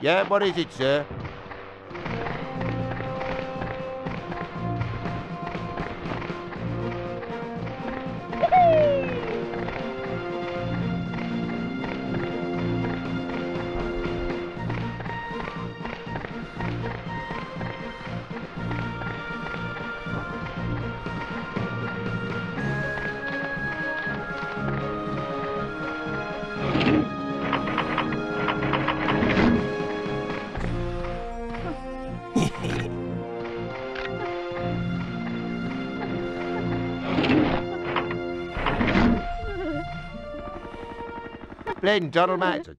Yeah, what is it, sir? Bladen, Donald Madsen.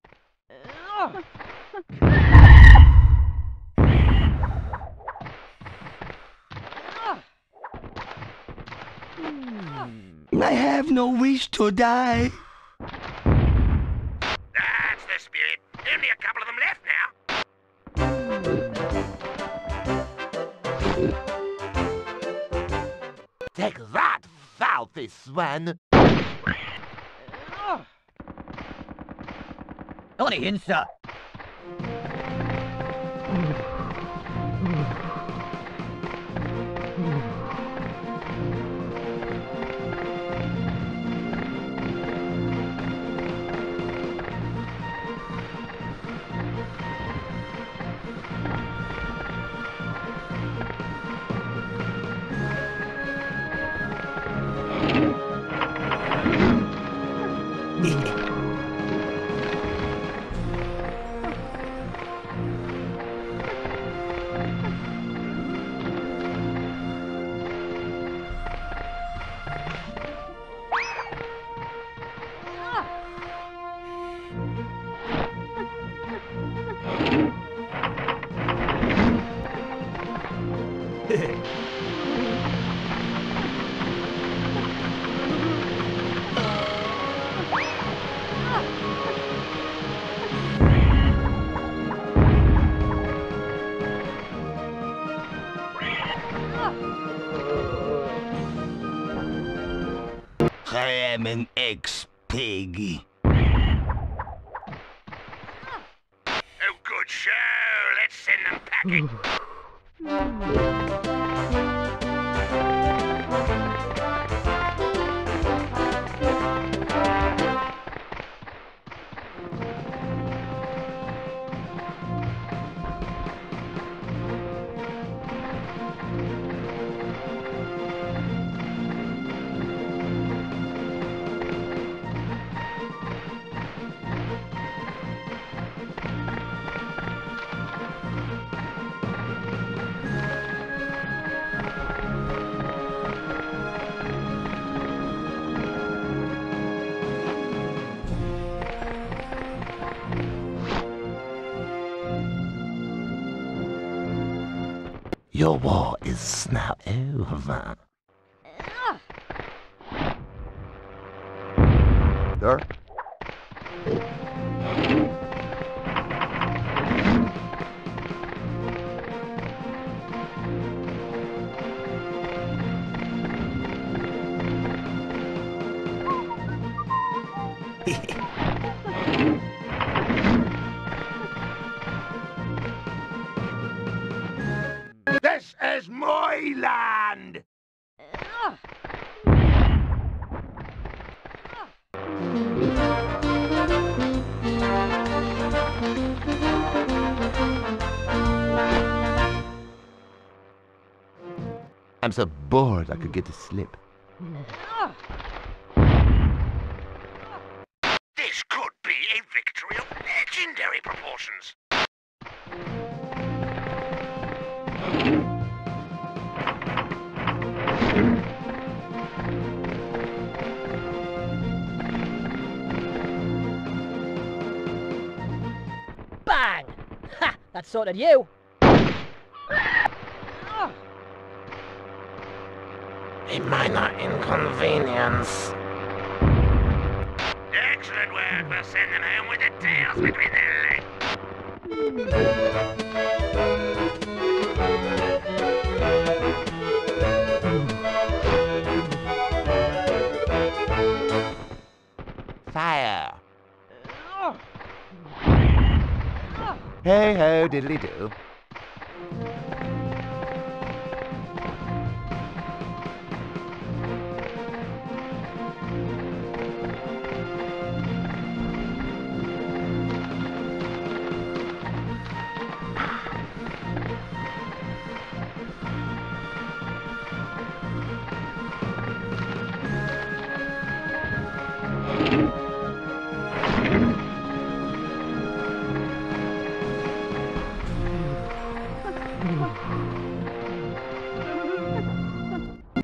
I have no wish to die. That's the spirit. Only a couple of them left now. Take that, filthy swan! Not an insta. Ex-pig. Oh, good show. Let's send them packing. Your war is now over. Sir? I'm so bored I could get to sleep. This could be a victory of legendary proportions. That sorted you. A minor inconvenience. Excellent work. We'll send them home with the tails between their legs. Hey ho, diddly do.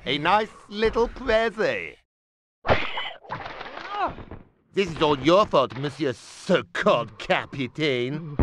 A nice little present. Ah! This is all your fault, Monsieur so-called Capitaine.